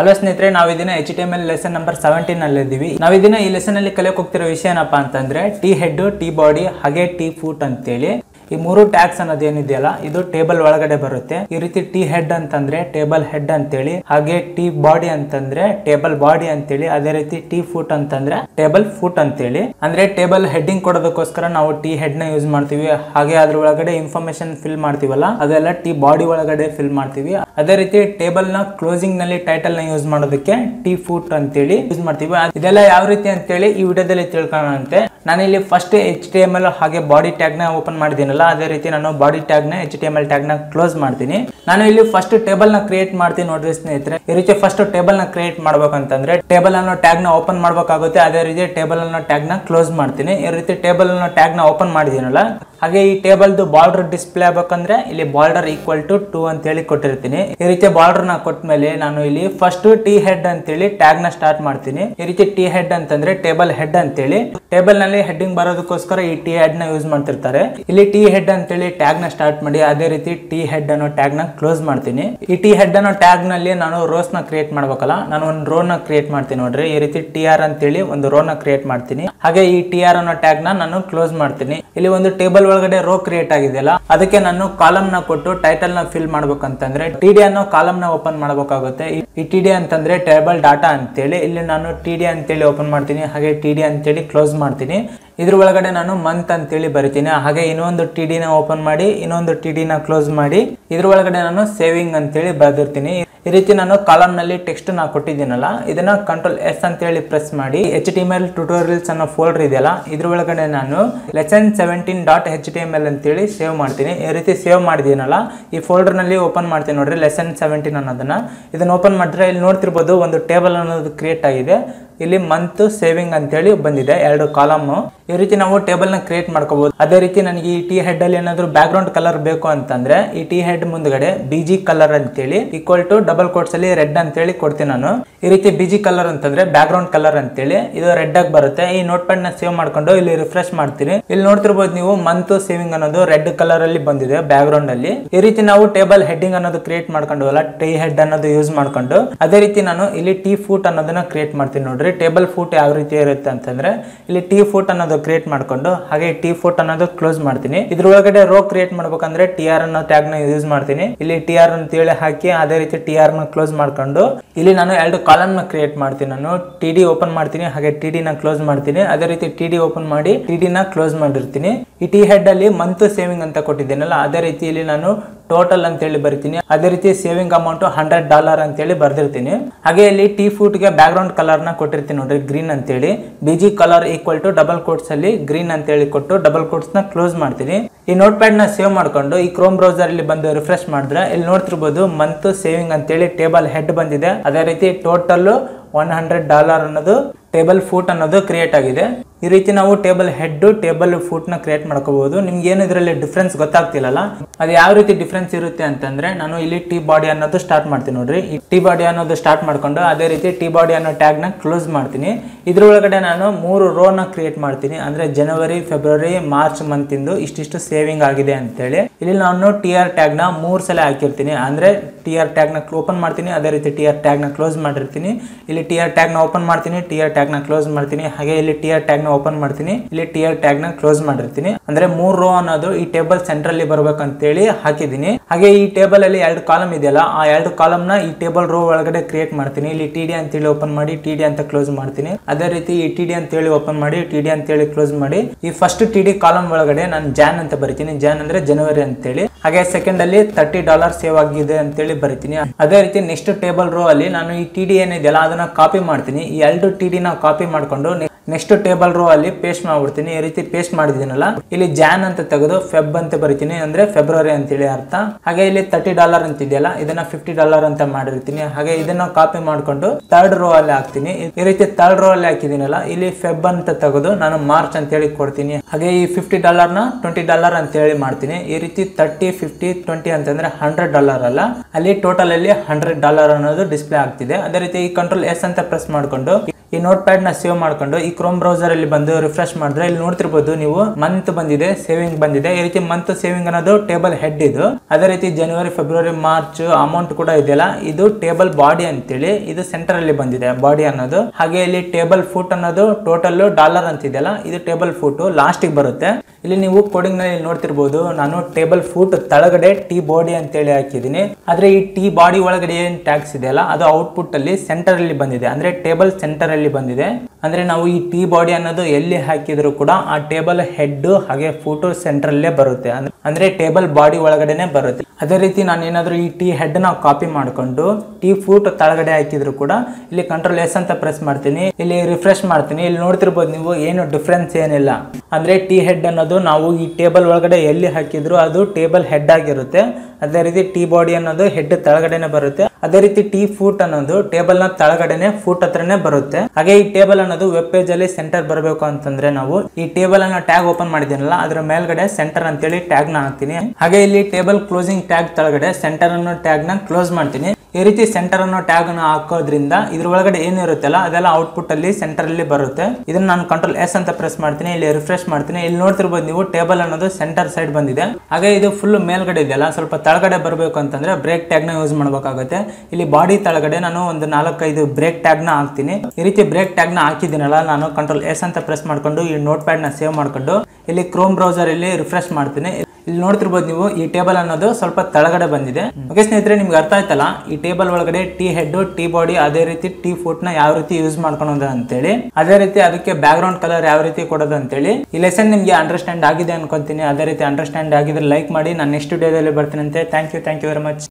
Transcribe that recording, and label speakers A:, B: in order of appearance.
A: Hello ಸ್ನೇಹಿತರೆ ನಾವು ಇದನ್ನ H T M L lesson number seventeen ಅಲ್ಲಿ ಇದ್ದೀವಿ ನಾವು ಈ ಲೆಸನ್ ಅಲ್ಲಿ ಕಲಿಯೋಕೆ ಹೋಗ್ತಿರೋ ವಿಷಯ ಏನಪ್ಪಾ ಅಂತಂದ್ರೆ ಟಿ ಹೆಡ್ ಟಿ ಬಾಡಿ ಹಾಗೆ ಟಿ ಫೂಟ್ ಅಂತೇಳಿ. ಈ ಮೂರು ಟ್ಯಾಕ್ಸ್ ಅನ್ನೋದು ಏನಿದೆಯಲ್ಲ, ಇದು ಟೇಬಲ್ ಒಳಗಡೆ ಬರುತ್ತೆ. ಈ ರೀತಿ ಟಿ ಹೆಡ್ ಅಂತಂದ್ರೆ ಟೇಬಲ್ ಹೆಡ್ ಅಂತೇಳಿ, ಹಾಗೆ ಟಿ ಬಾಡಿ ಅಂತಂದ್ರೆ ಟೇಬಲ್ ಬಾಡಿ ಅಂತೇಳಿ, ಅದೇ ರೀತಿ ಟಿ ಫೂಟ್ ಅಂತಂದ್ರೆ ಟೇಬಲ್ ಫುಟ್ ಅಂತೇಳಿ. ಅಂದ್ರೆ ಟೇಬಲ್ ಹೆಡ್ಡಿಂಗ್ ಕೊಡೋದಕ್ಕೋಸ್ಕರ ನಾವು ಟಿ ಹೆಡ್ನ ಯೂಸ್ ಮಾಡ್ತೀವಿ. ಹಾಗೆ ಅದ್ರ ಒಳಗಡೆ ಇನ್ಫಾರ್ಮೇಶನ್ ಫಿಲ್ ಮಾಡ್ತೀವಲ್ಲ, ಅದೆಲ್ಲ ಟಿ ಬಾಡಿ ಒಳಗಡೆ ಫಿಲ್ ಮಾಡ್ತೀವಿ. ಅದೇ ರೀತಿ ಟೇಬಲ್ನ ಕ್ಲೋಸಿಂಗ್ನಲ್ಲಿ ಟೈಟಲ್ನ ಯೂಸ್ ಮಾಡೋದಕ್ಕೆ ಟಿ ಫೂಟ್ ಅಂತೇಳಿ ಯೂಸ್ ಮಾಡ್ತೀವಿ. ಇದೆಲ್ಲ ಯಾವ ರೀತಿ ಅಂತೇಳಿ ಈ ವಿಡಿಯೋದಲ್ಲಿ ತಿಳ್ಕೊಳ್ಳೋಣಂತೆ. ನಾನು ಇಲ್ಲಿ first H T M L ಹಾಗೆ ಬಾಡಿ ಟ್ಯಾಗ್ನ ಓಪನ್ ಮಾಡಿದ್ದೀನಲ್ಲ, ಅದೇ ರೀತಿ ನಾನು ಬಾಡಿ ಟ್ಯಾಗ್ನ ಎಚ್ ಟಿ ಎಂ ಎಲ್ ಟ್ಯಾಗ್ನ ಕ್ಲೋಸ್ ಮಾಡ್ತೀನಿ. ನಾನು ಇಲ್ಲಿ ಫಸ್ಟ್ ಟೇಬಲ್ನ ಕ್ರಿಯೇಟ್ ಮಾಡ್ತೀನಿ ನೋಡ್ರಿ ಸ್ನೇಹಿತರೆ. ಈ ರೀತಿ ಫಸ್ಟ್ ಟೇಬಲ್ನ ಕ್ರಿಯೇಟ್ ಮಾಡ್ಬೇಕಂತಂದ್ರೆ ಟೇಬಲ್ ಅನ್ನೋ ಟ್ಯಾಗ್ನ ಓಪನ್ ಮಾಡ್ಬೇಕಾಗುತ್ತೆ, ಅದೇ ರೀತಿ ಟೇಬಲ್ ಅನ್ನೋ ಟ್ಯಾಗ್ನ ಕ್ಲೋಸ್ ಮಾಡ್ತೀನಿ. ಈ ರೀತಿ ಟೇಬಲ್ ಅನ್ನೋ ಟ್ಯಾಗ್ನ ಓಪನ್ ಮಾಡಿದ್ದೀನಲ್ಲ ಹಾಗೆ ಈ ಟೇಬಲ್ದು ಬಾರ್ಡರ್ ಡಿಸ್ಪ್ಲೇ ಆಗ್ಬೇಕಂದ್ರೆ ಇಲ್ಲಿ ಬಾರ್ಡರ್ ಈಕ್ವಲ್ ಟು ಟೂ ಅಂತ ಹೇಳಿ ಕೊಟ್ಟಿರ್ತೀನಿ. ಈ ರೀತಿ ಬಾರ್ಡರ್ನ ಕೊಟ್ಮೇಲೆ ನಾನು ಇಲ್ಲಿ ಫಸ್ಟ್ ಟಿ ಹೆಡ್ ಅಂತೇಳಿ ಟ್ಯಾಗ್ನ ಸ್ಟಾರ್ಟ್ ಮಾಡ್ತೀನಿ. ಈ ರೀತಿ ಟಿ ಹೆಡ್ ಅಂತಂದ್ರೆ ಟೇಬಲ್ ಹೆಡ್ ಅಂತೇಳಿ. ಟೇಬಲ್ನಲ್ಲಿ ಹೆಡ್ಡಿಂಗ್ ಬರೋದಕ್ಕೋಸ್ಕರ ಈ ಟಿ ಹೆಡ್ನ ಯೂಸ್ ಮಾಡ್ತಿರ್ತಾರೆ. ಇಲ್ಲಿ ಟಿ ಹೆಡ್ ಅಂತೇಳಿ ಟ್ಯಾಗ್ನ ಸ್ಟಾರ್ಟ್ ಮಾಡಿ, ಅದೇ ರೀತಿ ಟಿ ಹೆಡ್ ಅನ್ನೋ ಟ್ಯಾಗ್ನ ಕ್ಲೋಸ್ ಮಾಡ್ತೀನಿ. ಈ ಟಿ ಹೆಡ್ ಅನ್ನೋ ಟ್ಯಾಗ್ನಲ್ಲಿ ನಾನು ರೋಸ್ನ ಕ್ರಿಯೇಟ್ ಮಾಡ್ಬೇಕಲ್ಲ, ನಾನು ಒಂದು ರೋ ನ ಕ್ರಿಯೇಟ್ ಮಾಡ್ತೀನಿ ನೋಡ್ರಿ. ಈ ರೀತಿ ಟಿ ಆರ್ ಅಂತೇಳಿ ಒಂದು ರೋ ನ ಕ್ರಿಯೇಟ್ ಮಾಡ್ತೀನಿ. ಹಾಗೆ ಈ ಟಿ ಆರ್ ಅನ್ನೋ ಟ್ಯಾಗ್ನ ನಾನು ಕ್ಲೋಸ್ ಮಾಡ್ತೀನಿ. ಇಲ್ಲಿ ಒಂದು ಟೇಬಲ್ ಒಳಗಡೆ ರೋ ಕ್ರಿಯೇಟ್ ಆಗಿದೆಯಲ್ಲ, ಅದಕ್ಕೆ ನಾನು ಕಾಲಮ್ನ ಕೊಟ್ಟು ಟೈಟಲ್ನ ಫಿಲ್ ಮಾಡ್ಬೇಕಂತಂದ್ರೆ ಟಿ ಡಿ ಅನ್ನೋ ನ ಓಪನ್ ಮಾಡಬೇಕಾಗುತ್ತೆ. ಈ ಟಿ ಡಿ ಅಂತಂದ್ರೆ ಟೇಬಲ್ ಡಾಟಾ ಅಂತೇಳಿ, ಇಲ್ಲಿ ನಾನು ಟಿ ಡಿ ಅಂತೇಳಿ ಓಪನ್ ಮಾಡ್ತೀನಿ. ಹಾಗೆ ಟಿ ಡಿ ಅಂತೇಳಿ ಕ್ಲೋಸ್ ಮಾಡ್ತೀನಿ. ಇದ್ರ ಒಳಗಡೆ ನಾನು ಮಂತ್ ಅಂತೇಳಿ ಬರಿತೀನಿ. ಹಾಗೆ ಇನ್ನೊಂದು ಟಿ ಡಿನ ಓಪನ್ ಮಾಡಿ, ಇನ್ನೊಂದು ಟಿ ಡಿನ ಕ್ಲೋಸ್ ಮಾಡಿ, ಇದ್ರ ಒಳಗಡೆ ನಾನು ಸೇವಿಂಗ್ ಅಂತೇಳಿ ಬರೆದಿರ್ತೀನಿ. ಈ ರೀತಿ ನಾನು ಕಾಲಮ್ನಲ್ಲಿ ಟೆಕ್ಸ್ಟ್ ನಾ ಕೊಟ್ಟಿದ್ದೀನಲ್ಲ, ಇದನ್ನ ಕಂಟ್ರೋಲ್ ಎಸ್ ಅಂತೇಳಿ ಪ್ರೆಸ್ ಮಾಡಿ H T M L tutorials ಅನ್ನೋ ಫೋಲ್ಡರ್ ಇದೆಯಲ್ಲ, ಇದ್ರ ಒಳಗಡೆ ನಾನು lesson seventeen dot H T M L ಅಂತೇಳಿ ಸೇವ್ ಮಾಡ್ತೀನಿ. ಈ ರೀತಿ ಸೇವ್ ಮಾಡಿದೀನಲ್ಲ ಈ ಫೋಲ್ಡರ್ನಲ್ಲಿ ಓಪನ್ ಮಾಡ್ತೀನಿ ನೋಡ್ರಿ ಲೆಸನ್ ಸೆವೆಂಟೀನ್ ಅನ್ನೋದನ್ನ. ಇದನ್ನ ಓಪನ್ ಮಾಡಿದ್ರೆ ಇಲ್ಲಿ ನೋಡ್ತಿರ್ಬೋದು, ಒಂದು ಟೇಬಲ್ ಅನ್ನೋದು ಕ್ರಿಯೇಟ್ ಆಗಿದೆ. ಇಲ್ಲಿ ಮಂತ್ ಸೇವಿಂಗ್ ಅಂತೇಳಿ ಬಂದಿದೆ, ಎರಡು ಕಾಲಮ್ ಈ ರೀತಿ ನಾವು ಟೇಬಲ್ನ ಕ್ರಿಯೇಟ್ ಮಾಡ್ಕೋಬಹುದು ಅದೇ ರೀತಿ ನನಗೆ ಈ ಟಿ ಹೆಡ್ ಅಲ್ಲಿ ಏನಾದ್ರು ಬ್ಯಾಕ್ ಗ್ರೌಂಡ್ ಕಲರ್ ಬೇಕು ಅಂತಂದ್ರೆ, ಈ ಟಿ ಹೆಡ್ ಮುಂದ್ಗಡೆ ಬಿಜಿ ಕಲರ್ ಅಂತೇಳಿ ಈಕ್ವಲ್ ಟು ಡಬಲ್ ಕೋಟ್ಸ್ ಅಲ್ಲಿ ರೆಡ್ ಅಂತೇಳಿ ಕೊಡ್ತೀನಿ ನಾನು. ಈ ರೀತಿ ಬಿಜಿ ಕಲರ್ ಅಂತಂದ್ರೆ ಬ್ಯಾಕ್ ಗ್ರೌಂಡ್ ಕಲರ್ ಅಂತೇಳಿ, ಇದು ರೆಡ್ ಆಗಿ ಬರುತ್ತೆ. ಈ ನೋಟ್ ಪ್ಯಾಡ್ನ ಸೇವ್ ಮಾಡ್ಕೊಂಡು ಇಲ್ಲಿ ರಿಫ್ರೆಶ್ ಮಾಡ್ತೀನಿ. ಇಲ್ಲಿ ನೋಡ್ತಿರ್ಬೋದು ನೀವು ಮಂತ್ ಸೇವಿಂಗ್ ಅನ್ನೋದು ರೆಡ್ ಕಲರ್ ಅಲ್ಲಿ ಬಂದಿದೆ ಬ್ಯಾಕ್ ಗ್ರೌಂಡ್ ಅಲ್ಲಿ. ಈ ರೀತಿ ನಾವು ಟೇಬಲ್ ಹೆಡ್ಡಿಂಗ್ ಅನ್ನೋದು ಕ್ರಿಯೇಟ್ ಮಾಡ್ಕೊಂಡು ಅಲ್ಲ ಟಿ ಹೆಡ್ ಅನ್ನೋದು ಯೂಸ್ ಮಾಡ್ಕೊಂಡು, ಅದೇ ರೀತಿ ನಾನು ಇಲ್ಲಿ ಟಿ ಫೂಟ್ ಅನ್ನೋದನ್ನ ಕ್ರಿಯೇಟ್ ಮಾಡ್ತೀನಿ ನೋಡ್ರಿ. ಟೇಬಲ್ ಫೂಟ್ ಯಾವ ರೀತಿ ಇರುತ್ತೆ ಅಂತಂದ್ರೆ, ಇಲ್ಲಿ ಟಿ ಫೂಟ್ ಅನ್ನೋದು ಕ್ರಿಯೇಟ್ ಮಾಡ್ಕೊಂಡು, ಹಾಗೆ ಟಿ ಫೂಟ್ ಅನ್ನೋದು ಕ್ಲೋಸ್ ಮಾಡ್ತೀನಿ. ಇದ್ರ ಒಳಗಡೆ ರೋ ಕ್ರಿಯೇಟ್ ಮಾಡ್ಬೇಕಂದ್ರೆ ಟಿ ಆರ್ ಅನ್ನೋ ಟ್ಯಾಗ್ನ ಯೂಸ್ ಮಾಡ್ತೀನಿ. ಇಲ್ಲಿ ಟಿ ಆರ್ ಅನ್ನ ಹೇಳಿ ಹಾಕಿ, ಅದೇ ರೀತಿ ಟಿ ಆರ್ನ ಕ್ಲೋಸ್ ಮಾಡ್ಕೊಂಡು, ಇಲ್ಲಿ ನಾನು ಎರಡು ಕಾಲಮ್ನ ಕ್ರಿಯೇಟ್ ಮಾಡ್ತೀನಿ. ನಾನು ಟಿ ಡಿ ಓಪನ್ ಮಾಡ್ತೀನಿ, ಹಾಗೆ ಟಿ ಡಿ ನ ಕ್ಲೋಸ್ ಮಾಡ್ತೀನಿ. ಅದೇ ರೀತಿ ಟಿ ಡಿ ಓಪನ್ ಮಾಡಿ ಟಿ ಡಿ ನ ಕ್ಲೋಸ್ ಮಾಡಿರ್ತೀನಿ. ಈ ಟಿ ಹೆಡ್ ಅಲ್ಲಿ ಮಂತ್ ಸೇವಿಂಗ್ ಅಂತ ಕೊಟ್ಟಿದ್ದೀನಲ್ಲ, ಅದೇ ರೀತಿಯಲ್ಲಿ ನಾನು ಟೋಟಲ್ ಅಂತ ಹೇಳಿ ಬರ್ತೀನಿ. ಅದೇ ರೀತಿ ಸೇವಿಂಗ್ ಅಮೌಂಟ್ ಹಂಡ್ರೆಡ್ ಡಾಲರ್ ಅಂತ ಹೇಳಿ ಬರ್ದಿರ್ತೀನಿ. ಹಾಗೆ ಇಲ್ಲಿ ಟೀ ಫೂಟ್ಗೆ ಬ್ಯಾಕ್ ಗ್ರೌಂಡ್ ಕಲರ್ನ ಕೊಟ್ಟಿರ್ತೀನಿ ನೋಡ್ರಿ ಗ್ರೀನ್ ಅಂತೇಳಿ BG colour equal to double quotes ಅಲ್ಲಿ ಗ್ರೀನ್ ಅಂತ ಹೇಳಿ ಕೊಟ್ಟು ಡಬಲ್ ಕೋಟ್ಸ್ನ ಕ್ಲೋಸ್ ಮಾಡ್ತೀನಿ. ಈ ನೋಟ್ ಪ್ಯಾಡ್ನ ಸೇವ್ ಮಾಡ್ಕೊಂಡು ಈ ಕ್ರೋಮ್ ಬ್ರೌಸರ್ ಅಲ್ಲಿ ಬಂದು ರಿಫ್ರೆಶ್ ಮಾಡಿದ್ರೆ ಇಲ್ಲಿ ನೋಡ್ತಿರ್ಬೋದು ಮಂತ್ ಸೇವಿಂಗ್ ಅಂತೇಳಿ ಟೇಬಲ್ ಹೆಡ್ ಬಂದಿದೆ. ಅದೇ ರೀತಿ ಟೋಟಲ್ ಒನ್ ಹಂಡ್ರೆಡ್ ಡಾಲರ್ ಅನ್ನೋದು ಟೇಬಲ್ ಫೂಟ್ ಅನ್ನೋದು ಕ್ರಿಯೇಟ್ ಆಗಿದೆ. ಈ ರೀತಿ ನಾವು ಟೇಬಲ್ ಹೆಡ್ ಟೇಬಲ್ ಫೂಟ್ನ ಕ್ರಿಯೇಟ್ ಮಾಡ್ಕೋಬಹುದು. ನಿಮ್ಗೆ ಏನು ಇದರಲ್ಲಿ ಡಿಫ್ರೆನ್ಸ್ ಗೊತ್ತಾಗ್ತಿಲ್ಲಲ್ಲ? ಅದು ಯಾವ ರೀತಿ ಡಿಫ್ರೆನ್ಸ್ ಇರುತ್ತೆ ಅಂತಂದ್ರೆ, ನಾನು ಇಲ್ಲಿ ಟಿ ಬಾಡಿ ಅನ್ನೋದು ಸ್ಟಾರ್ಟ್ ಮಾಡ್ತೀನಿ ನೋಡ್ರಿ. ಈ ಟಿ ಬಾಡಿ ಅನ್ನೋದು ಸ್ಟಾರ್ಟ್ ಮಾಡ್ಕೊಂಡು ಅದೇ ರೀತಿ ಟಿ ಬಾಡಿ ಅನ್ನೋ ಟ್ಯಾಗ್ನ ಕ್ಲೋಸ್ ಮಾಡ್ತೀನಿ. ಇದ್ರ ಒಳಗಡೆ ನಾನು ಮೂರು ರೋ ನ ಕ್ರಿಯೇಟ್ ಮಾಡ್ತೀನಿ. ಅಂದ್ರೆ ಜನವರಿ ಫೆಬ್ರವರಿ ಮಾರ್ಚ್ ಮಂತ್ ಇಂದು ಇಷ್ಟಿಷ್ಟು ಸೇವಿಂಗ್ ಆಗಿದೆ ಅಂತೇಳಿ. ಇಲ್ಲಿ ನಾನು ಟಿ ಆರ್ ಟ್ಯಾಗ್ನ ಮೂರ್ ಸಲ ಹಾಕಿರ್ತೀನಿ. ಅಂದ್ರೆ ಟಿ ಆರ್ ಟ್ಯಾಗ್ನ ಓಪನ್ ಮಾಡ್ತೀನಿ. ಅದೇ ರೀತಿ ಟಿ ಆರ್ ಟ್ಯಾಗ್ನ ಕ್ಲೋಸ್ ಮಾಡಿರ್ತೀನಿ. ಇಲ್ಲಿ ಟಿ ಆರ್ ಟ್ಯಾಗ್ನ ಓಪನ್ ಮಾಡ್ತೀನಿ. ಟಿ ಆರ್ ಟ್ಯಾಗ್ನ ಕ್ಲೋಸ್ ಮಾಡ್ತೀನಿ. ಹಾಗೆ ಇಲ್ಲಿ ಟಿ ಆರ್ ಟ್ಯಾಗ್ನ ಓಪನ್ ಮಾಡ್ತೀನಿ. ಇಲ್ಲಿ ಟಿ ಆರ್ ಟ್ಯಾಗ್ನ ಕ್ಲೋಸ್ ಮಾಡಿರ್ತೀನಿ. ಅಂದ್ರೆ ಮೂರ್ ರೋ ಅನ್ನೋದು ಈ ಟೇಬಲ್ ಸೆಂಟ್ರಲ್ಲಿ ಬರ್ಬೇಕಂತೇಳಿ ಹಾಕಿದ್ದೀನಿ. ಹಾಗೆ ಈ ಟೇಬಲ್ ಅಲ್ಲಿ ಎರಡು ಕಾಲಮ್ ಇದೆಯಲ್ಲ, ಆ ಎರಡು ಕಾಲಮ್ನ ಈ ಟೇಬಲ್ ರೋ ಒಳಗಡೆ ಕ್ರಿಯೇಟ್ ಮಾಡ್ತೀನಿ. ಇಲ್ಲಿ ಟಿ ಡಿ ಅಂತೇಳಿ ಓಪನ್ ಮಾಡಿ ಟಿ ಡಿ ಅಂತ ಕ್ಲೋಸ್ ಮಾಡ್ತೀನಿ. ಅದೇ ರೀತಿ ಈ ಟಿ ಡಿ ಅಂತೇಳಿ ಓಪನ್ ಮಾಡಿ ಟಿ ಡಿ ಅಂತೇಳಿ ಕ್ಲೋಸ್ ಮಾಡಿ, ಈ ಫಸ್ಟ್ ಟಿ ಡಿ ಕಾಲಮ್ ಒಳಗಡೆ ನಾನು ಜಾನ್ ಅಂತ ಬರಿತೀನಿ. ಜಾನ್ ಅಂದ್ರೆ ಜನವರಿ ಅಂತೇಳಿ ಹಾಗೆ ಸೆಕೆಂಡ್ ಅಲ್ಲಿ ತರ್ಟಿ ಡಾಲರ್ ಸೇವ್ ಆಗಿದೆ ಅಂತೇಳಿ ಬರಿತೀನಿ. ಅದೇ ರೀತಿ ನೆಕ್ಸ್ಟ್ ಟೇಬಲ್ ರೋ ಅಲ್ಲಿ ನಾನು ಈ ಟಿ ಡಿ ಏನಿದೆಯಲ್ಲ, ಅದನ್ನ ಕಾಪಿ ಮಾಡ್ತೀನಿ. ಈ ಎರಡು ಟಿ ಡಿ ನ ಕಾಪಿ ಮಾಡ್ಕೊಂಡು ನೆಕ್ಸ್ಟ್ ಟೇಬಲ್ ರೋ ಅಲ್ಲಿ ಪೇಸ್ಟ್ ಮಾಡ್ಬಿಡ್ತೀನಿ. ಈ ರೀತಿ ಪೇಸ್ಟ್ ಮಾಡಿದೀನಲ್ಲ ಇಲ್ಲಿ ಜಾನ್ ಅಂತ ತೆಗೆದು ಫೆಬ್ ಅಂತ ಬರಿತೀನಿ. ಅಂದ್ರೆ ಫೆಬ್ರವರಿ ಅಂತ ಹೇಳಿ ಅರ್ಥ. ಹಾಗೆ ಇಲ್ಲಿ ತರ್ಟಿ ಡಾಲರ್ ಅಂತ ಇದೆಯಲ್ಲ ಇದನ್ನ ಫಿಫ್ಟಿ ಡಾಲರ್ ಅಂತ ಮಾಡಿರ್ತೀನಿ. ಹಾಗೆ ಇದನ್ನ ಕಾಪಿ ಮಾಡ್ಕೊಂಡು ಥರ್ಡ್ ರೋ ಅಲ್ಲಿ ಹಾಕ್ತೀನಿ. ಈ ರೀತಿ ಥರ್ಡ್ ರೋ ಅಲ್ಲಿ ಹಾಕಿದೀನಲ್ಲ ಇಲ್ಲಿ ಫೆಬ್ ಅಂತ ತೆಗೆದು ನಾನು ಮಾರ್ಚ್ ಅಂತ ಹೇಳಿ ಕೊಡ್ತೀನಿ. ಹಾಗೆ ಈ ಫಿಫ್ಟಿ ಡಾಲರ್ನ ಟ್ವೆಂಟಿ ಡಾಲರ್ ಅಂತ ಹೇಳಿ ಮಾಡ್ತೀನಿ. ಈ ರೀತಿ ತರ್ಟಿ ಫಿಫ್ಟಿ ಟ್ವೆಂಟಿ ಅಂತಂದ್ರೆ ಹಂಡ್ರೆಡ್ ಡಾಲರ್ ಅಲ್ಲ. ಅಲ್ಲಿ ಟೋಟಲ್ ಅಲ್ಲಿ ಹಂಡ್ರೆಡ್ ಡಾಲರ್ ಅನ್ನೋದು ಡಿಸ್ಪ್ಲೇ ಆಗ್ತಿದೆ. ಅದೇ ರೀತಿ ಈ ಕಂಟ್ರೋಲ್ ಎಸ್ ಅಂತ ಪ್ರೆಸ್ ಮಾಡ್ಕೊಂಡು ಈ ನೋಟ್ ಪ್ಯಾಡ್ನ ಸೇವ್ ಮಾಡ್ಕೊಂಡು ಈ ಕ್ರೋಮ್ ಬ್ರೌಸರ್ ಅಲ್ಲಿ ಬಂದು ರಿಫ್ರೆಶ್ ಮಾಡಿದ್ರೆ ಇಲ್ಲಿ ನೋಡ್ತಿರ್ಬೋದು ನೀವು ಮಂತ್ ಬಂದಿದೆ ಸೇವಿಂಗ್ ಬಂದಿದೆ. ಈ ರೀತಿ ಮಂತ್ ಸೇವಿಂಗ್ ಅನ್ನೋದು ಟೇಬಲ್ ಹೆಡ್ ಇದು. ಅದೇ ರೀತಿ ಜನವರಿ ಫೆಬ್ರವರಿ ಮಾರ್ಚ್ ಅಮೌಂಟ್ ಕೂಡ ಇದೆಯಲ್ಲ. ಇದು ಟೇಬಲ್ ಬಾಡಿ ಅಂತೇಳಿ ಇದು ಸೆಂಟರ್ ಅಲ್ಲಿ ಬಂದಿದೆ ಬಾಡಿ ಅನ್ನೋದು. ಹಾಗೆ ಇಲ್ಲಿ ಟೇಬಲ್ ಫುಟ್ ಅನ್ನೋದು ಟೋಟಲ್ ಡಾಲರ್ ಅಂತಿದೆಯಲ್ಲ, ಇದು ಟೇಬಲ್ ಫುಟ್ ಲಾಸ್ಟ್ ಬರುತ್ತೆ. ಇಲ್ಲಿ ನೀವು ಕೋಡಿಂಗ್ನಲ್ಲಿ ನೋಡ್ತಿರ್ಬೋದು, ನಾನು ಟೇಬಲ್ ಫುಟ್ ತಳಗಡೆ ಟಿ ಬಾಡಿ ಅಂತೇಳಿ ಹಾಕಿದೀನಿ ಆದ್ರೆ ಈ ಟಿ ಬಾಡಿ ಒಳಗಡೆ ಏನ್ ಟ್ಯಾಕ್ಸ್ ಇದೆಯಲ್ಲ, ಅದು ಔಟ್ಪುಟ್ ಅಲ್ಲಿ ಸೆಂಟರ್ ಅಲ್ಲಿ ಬಂದಿದೆ. ಅಂದ್ರೆ ಟೇಬಲ್ ಸೆಂಟರ್ ಅಲ್ಲಿ ಬಂದಿದೆ. ಅಂದ್ರೆ ನಾವು ಈ ಟಿ ಬಾಡಿ ಅನ್ನೋದು ಎಲ್ಲಿ ಹಾಕಿದ್ರು ಕೂಡ ಆ ಟೇಬಲ್ ಹೆಡ್ ಹಾಗೆ ಫೋಟೋ ಸೆಂಟ್ರಲ್ಲೇ ಬರುತ್ತೆ. ಅಂದ್ರೆ- ಟೇಬಲ್ ಬಾಡಿ ಒಳಗಡೆನೆ ಬರುತ್ತೆ. ಅದೇ ರೀತಿ ನಾನು ಏನಾದ್ರು ಈ ಟಿ ಹೆಡ್ನ ಕಾಪಿ ಮಾಡ್ಕೊಂಡು ಟಿ ಫೂಟ್ ತಳಗಡೆ ಹಾಕಿದ್ರು ಕೂಡ ಇಲ್ಲಿ ಕಂಟ್ರೋಲ್ ಎಸ್ ಅಂತ ಪ್ರೆಸ್ ಮಾಡ್ತೀನಿ. ಇಲ್ಲಿ ರಿಫ್ರೆಶ್ ಮಾಡ್ತೀನಿ. ಇಲ್ಲಿ ನೋಡ್ತಿರ್ಬೋದು ನೀವು ಏನು ಡಿಫ್ರೆನ್ಸ್ ಏನಿಲ್ಲ. ಅಂದ್ರೆ ಟಿ ಹೆಡ್ ಅನ್ನೋದು ನಾವು ಈ ಟೇಬಲ್ ಒಳಗಡೆ ಎಲ್ಲಿ ಹಾಕಿದ್ರು ಅದು ಟೇಬಲ್ ಹೆಡ್ ಆಗಿರುತ್ತೆ. ಅದೇ ರೀತಿ ಟಿ ಬಾಡಿ ಅನ್ನೋದು ಹೆಡ್ ತಳಗಡೆನೆ ಬರುತ್ತೆ. ಅದೇ ರೀತಿ ಟಿ ಫೂಟ್ ಅನ್ನೋದು ಟೇಬಲ್ನ ತಳಗಡೆನೆ ಫೂಟ್ ಹತ್ರನೇ ಬರುತ್ತೆ. ಹಾಗೆ ಈ ಟೇಬಲ್ ಅನ್ನೋದು ವೆಬ್ ಪೇಜ್ ಅಲ್ಲಿ ಸೆಂಟರ್ ಬರಬೇಕು ಅಂತಂದ್ರೆ ನಾವು ಈ ಟೇಬಲ್ ಅನ್ನ ಟ್ಯಾಗ್ ಓಪನ್ ಮಾಡಿದೀನಲ್ಲ ಅದ್ರ ಮೇಲ್ಗಡೆ ಸೆಂಟರ್ ಅಂತೇಳಿ ಟ್ಯಾಗ್ನ ಹಾಕ್ತೀನಿ. ಹಾಗೆ ಇಲ್ಲಿ ಟೇಬಲ್ ಕ್ಲೋಸಿಂಗ್ ಟ್ಯಾಗ್ ತಳಗಡೆ ಸೆಂಟರ್ ಅನ್ನೋ ಟ್ಯಾಗ್ನ ಕ್ಲೋಸ್ ಮಾಡ್ತೀನಿ. ಈ ರೀತಿ ಸೆಂಟರ್ ಅನ್ನೋ ಟ್ಯಾಗ್ ಅನ್ನು ಹಾಕೋದ್ರಿಂದ ಇದ್ರ ಒಳಗಡೆ ಏನಿರುತ್ತಲ್ಲ ಅದೆಲ್ಲ ಔಟ್ಪುಟ್ ಅಲ್ಲಿ ಸೆಂಟರ್ ಅಲ್ಲಿ ಬರುತ್ತೆ. ಇದನ್ನ ನಾನು ಕಂಟ್ರೋಲ್ ಎಸ್ ಅಂತ ಪ್ರೆಸ್ ಮಾಡ್ತೀನಿ, ಇಲ್ಲಿ ರಿಫ್ರೆಶ್ ಮಾಡ್ತೀನಿ. ಇಲ್ಲಿ ನೋಡ್ತಿರ್ಬೋದು ನೀವು ಟೇಬಲ್ ಅನ್ನೋದು ಸೆಂಟರ್ ಸೈಡ್ ಬಂದಿದೆ. ಹಾಗೆ ಇದು ಫುಲ್ ಮೇಲ್ಗಡೆ ಇದೆಯಲ್ಲ, ಸ್ವಲ್ಪ ತಳಗಡೆ ಬರಬೇಕು ಅಂತಂದ್ರೆ ಬ್ರೇಕ್ ಟ್ಯಾಗ್ನ ಯೂಸ್ ಮಾಡಬೇಕಾಗುತ್ತೆ. ಇಲ್ಲಿ ಬಾಡಿ ತಳಗಡೆ ನಾನು ಒಂದು ನಾಲ್ಕೈದು ಬ್ರೇಕ್ ಟ್ಯಾಗ್ನ ಹಾಕ್ತೀನಿ. ಈ ರೀತಿ ಬ್ರೇಕ್ ಟ್ಯಾಗ್ನ ಹಾಕಿದ್ದೀನಲ್ಲ, ನಾನು ಕಂಟ್ರೋಲ್ ಎಸ್ ಅಂತ ಪ್ರೆಸ್ ಮಾಡ್ಕೊಂಡು ಈ ನೋಟ್ ಪ್ಯಾಡ್ನ ಸೇವ್ ಮಾಡ್ಕೊಂಡು ಇಲ್ಲಿ ಕ್ರೋಮ್ ಬ್ರೌಸರ್ ಇಲ್ಲಿ ರಿಫ್ರೆಶ್ ಮಾಡ್ತೀನಿ. ಇಲ್ಲಿ ನೋಡ್ತಿರ್ಬೋದು ನೀವು ಈ ಟೇಬಲ್ ಅನ್ನೋದು ಸ್ವಲ್ಪ ತಳಗಡೆ ಬಂದಿದೆ. ಓಕೆ ಸ್ನೇಹಿತರೆ ನಿಮ್ಗೆ ಅರ್ಥ ಆಯ್ತಲ್ಲ? ಈ ಟೇಬಲ್ ಒಳಗಡೆ ಟೀ ಹೆಡ್ ಟೀ ಬಾಡಿ ಅದೇ ರೀತಿ ಟೀ ಫುಟ್ನ ಯಾವ ರೀತಿ ಯೂಸ್ ಮಾಡ್ಕೊಳೋದು ಅಂತೇಳಿ ಅದೇ ರೀತಿ ಅದಕ್ಕೆ ಬ್ಯಾಕ್ ಗ್ರೌಂಡ್ ಕಲರ್ ಯಾವ ರೀತಿ ಕೊಡೋದು ಅಂತೇಳಿ ಈ ಲೆಸನ್ ನಿಮ್ಗೆ ಅಂಡರ್ಸ್ಟ್ಯಾಂಡ್ ಆಗಿದೆ ಅನ್ಕೊಂತೀನಿ. ಅದೇ ರೀತಿ ಅಂಡರ್ಸ್ಟ್ಯಾಂಡ್ ಆಗಿದ್ರೆ ಲೈಕ್ ಮಾಡಿ. ನಾನು ನೆಕ್ಸ್ಟ್ ವಿಡಿಯೋದಲ್ಲಿ ಬರ್ತೀನಂತೆ. Thank you thank you very much